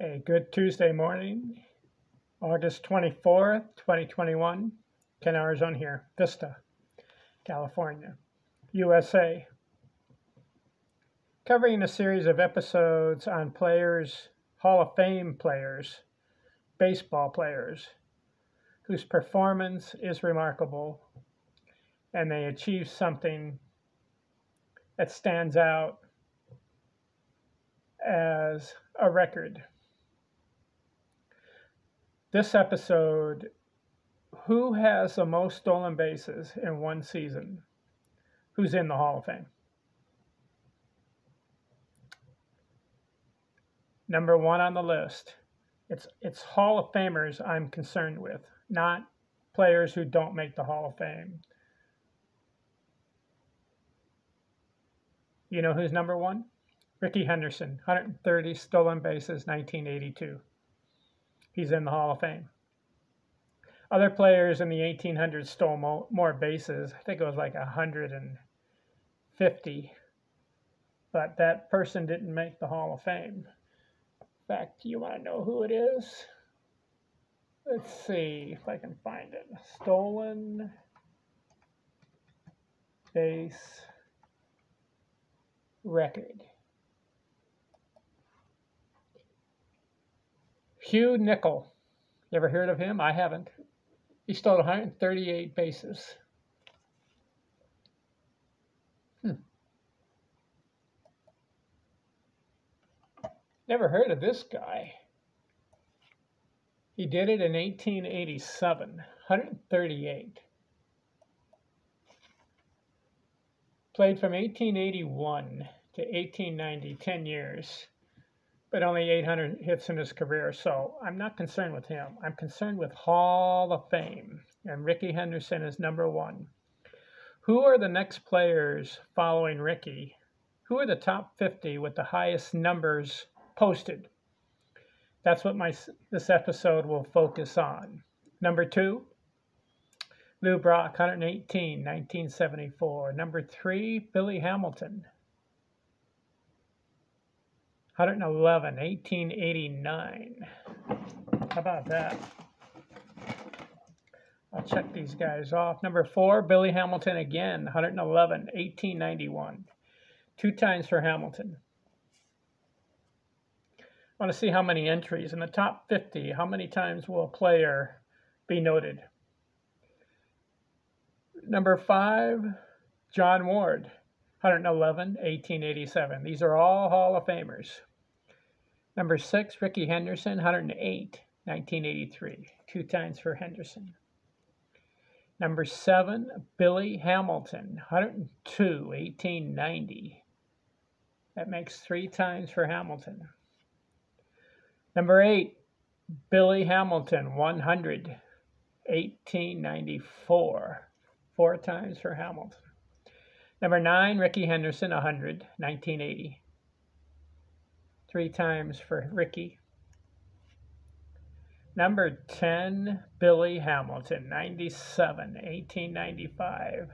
A good Tuesday morning, August 24th, 2021. Ken Ardizzone here, Vista, California, USA. Covering a series of episodes on players, Hall of Fame players, baseball players, whose performance is remarkable and they achieve something that stands out as a record. This episode Who has the most stolen bases in one season? Who's in the Hall of Fame? Number one on the list. It's, it's Hall of Famers I'm concerned with, not players who don't make the Hall of Fame. You know who's number one? Rickey Henderson, 130 stolen bases, 1982. He's in the Hall of Fame. Other players in the 1800s stole mo more bases. I think it was like 150. But that person didn't make the Hall of Fame. In fact, you want to know who it is? Let's see if I can find it. Stolen base record. Hugh Nicol. You ever heard of him? I haven't. He stole 138 bases. Hmm. Never heard of this guy. He did it in 1887, 138. Played from 1881 to 1890, 10 years but only 800 hits in his career. So I'm not concerned with him. I'm concerned with Hall of Fame, and Rickey Henderson is number one. Who are the next players following Rickey? Who are the top 50 with the highest numbers posted? That's what my this episode will focus on. Number two, Lou Brock, 118, 1974. Number three, Billy Hamilton, 111, 1889. How about that? I'll check these guys off. Number four, Billy Hamilton again, 111, 1891. Two times for Hamilton. I want to see how many entries. In the top 50, how many times will a player be noted? Number five, John Ward, 111, 1887. These are all Hall of Famers. Number six, Rickey Henderson, 108, 1983. Two times for Henderson. Number seven, Billy Hamilton, 102, 1890. That makes three times for Hamilton. Number eight, Billy Hamilton, 100, 1894. Four times for Hamilton. Number nine, Rickey Henderson, 100, 1980 three times for Rickey. Number 10, Billy Hamilton, 97, 1895.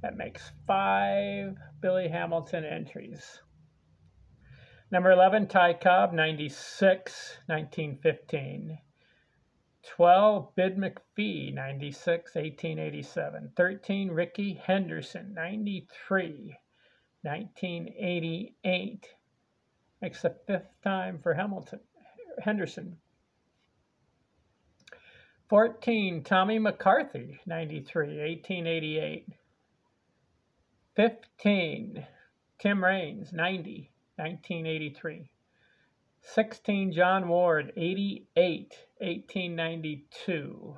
That makes five Billy Hamilton entries. Number 11, Ty Cobb, 96, 1915. 12, Bid McPhee, 96, 1887. 13, Rickey Henderson, 93, 1988 makes the fifth time for Hamilton Henderson. 14, Tommy McCarthy, 93, 1888. 15, Tim Raines, 90, 1983. 16, John Ward, 88, 1892.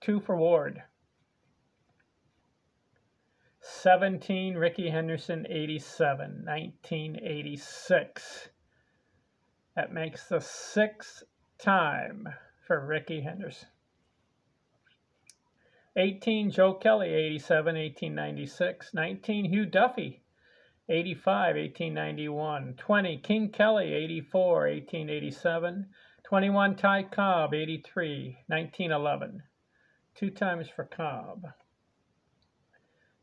Two for Ward. 17, Rickey Henderson, 87, 1986. That makes the sixth time for Rickey Henderson. 18, Joe Kelley, 87, 1896. 19, Hugh Duffy, 85, 1891. 20, King Kelly, 84, 1887. 21, Ty Cobb, 83, 1911. Two times for Cobb.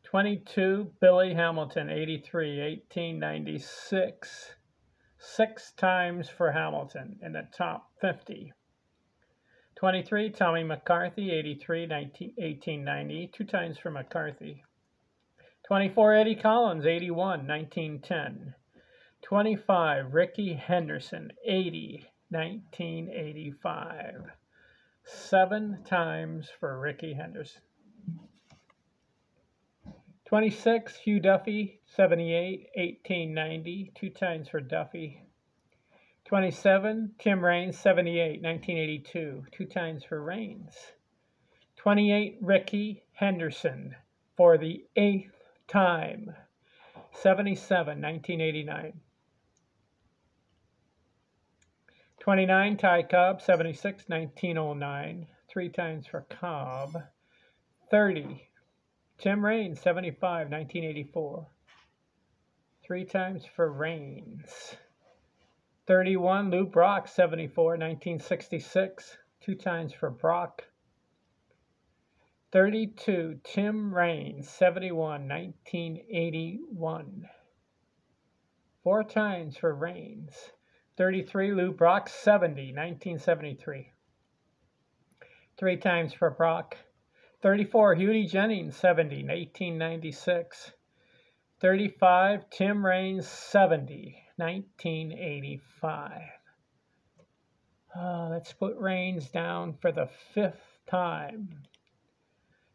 22, Billy Hamilton, 83, 1896. Six times for Hamilton in the top 50. 23, Tommy McCarthy, 83, 19, 1890, two times for McCarthy. 24, Eddie Collins, 81, 1910. 25, Rickey Henderson, 80, 1985. Seven times for Rickey Henderson. 26, Hugh Duffy, 78, 1890, two times for Duffy. 27, Tim Raines, 78, 1982, two times for Raines. 28, Rickey Henderson, for the eighth time, 77, 1989. 29, Ty Cobb, 76, 1909, three times for Cobb. 30, Tim Raines, 75, 1984, three times for Raines. 31, Lou Brock, 74, 1966, two times for Brock. 32, Tim Raines, 71, 1981, four times for Raines. 33, Lou Brock, 70, 1973, three times for Brock. 34, Hughie Jennings, 70, 1896. 35, Tim Raines, 70, 1985. Uh, let's put Raines down for the fifth time.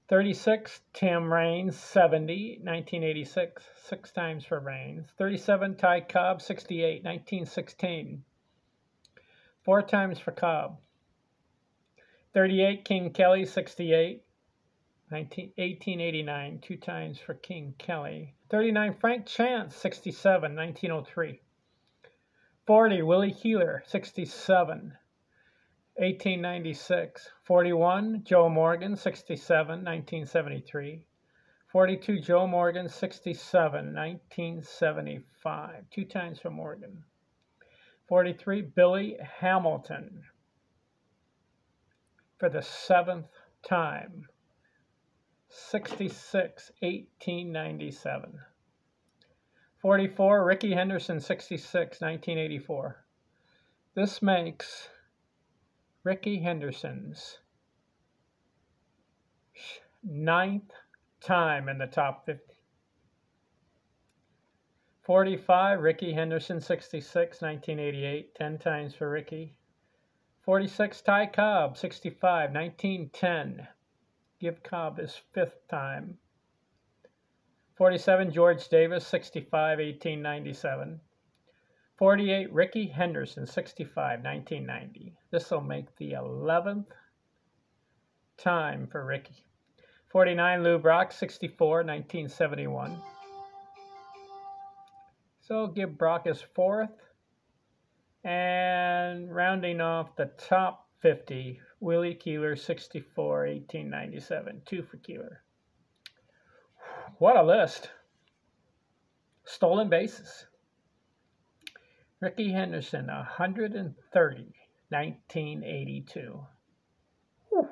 36, Tim Raines, 70, 1986, six times for Raines. 37, Ty Cobb, 68, 1916, four times for Cobb. 38, King Kelly, 68, 19, 1889, two times for King Kelly. 39, Frank Chance, 67, 1903. 40, Willie Keeler, 67, 1896. 41, Joe Morgan, 67, 1973. 42, Joe Morgan, 67, 1975. Two times for Morgan. 43, Billy Hamilton for the seventh time. 66, 1897. 44, Rickey Henderson, 66, 1984. This makes Rickey Henderson's ninth time in the top 50. 45, Rickey Henderson, 66, 1988, 10 times for Rickey. 46, Ty Cobb, 65, 1910. Give Cobb his fifth time. 47, George Davis, 65, 1897. 48, Rickey Henderson, 65, 1990. This will make the 11th time for Rickey. 49, Lou Brock, 64, 1971. So give Brock his fourth. And rounding off the top 50, Willie Keeler, 64, 1897. Two for Keeler. What a list. Stolen bases. Rickey Henderson, 130, 1982. Whew.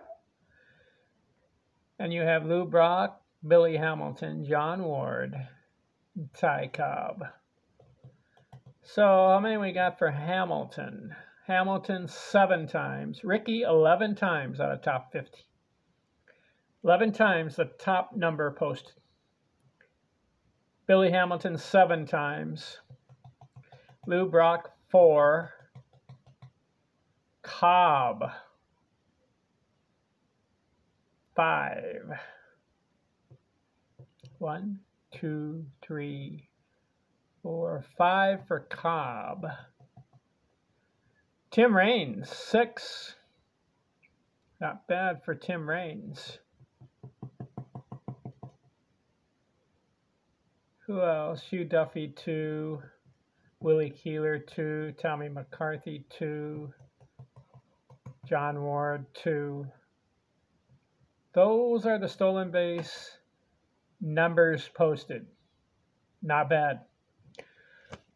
And you have Lou Brock, Billy Hamilton, John Ward, Ty Cobb. So how many we got for Hamilton? Hamilton seven times. Rickey 11 times out of top 50. 11 times the top number posted. Billy Hamilton seven times. Lou Brock four. Cobb five. One, two, three, four, five for Cobb. Tim Raines, six. Not bad for Tim Raines. Who else? Hugh Duffy, two. Willie Keeler, two. Tommy McCarthy, two. John Ward, two. Those are the stolen base numbers posted. Not bad.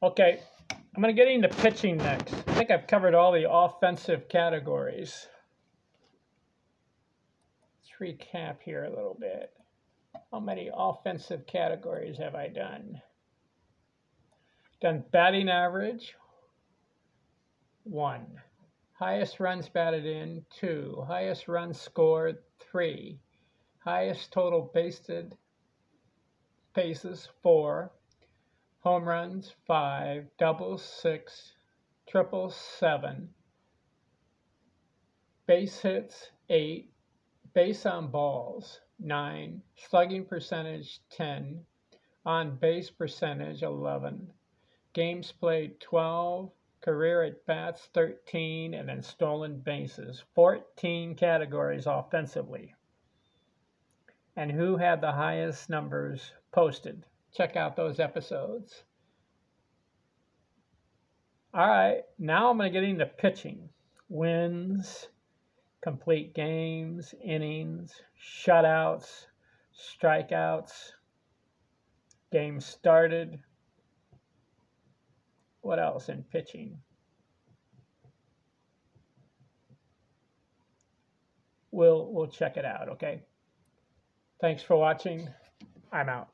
Okay, I'm going to get into pitching next. I think I've covered all the offensive categories. Let's recap here a little bit. How many offensive categories have I done? Done batting average, one. Highest runs batted in, two. Highest runs scored, three. Highest total based bases, four. Home runs, five. Doubles, six. Triples, seven. Base hits, eight. Base on balls, nine. Slugging percentage, 10. On base percentage, 11. Games played, 12 career at bats 13, and then stolen bases. 14 categories offensively. And who had the highest numbers posted? Check out those episodes. All right, now I'm going to get into pitching. Wins, complete games, innings, shutouts, strikeouts, games started, what else in pitching? We'll, we'll check it out, okay? Thanks for watching. I'm out.